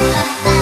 la, la.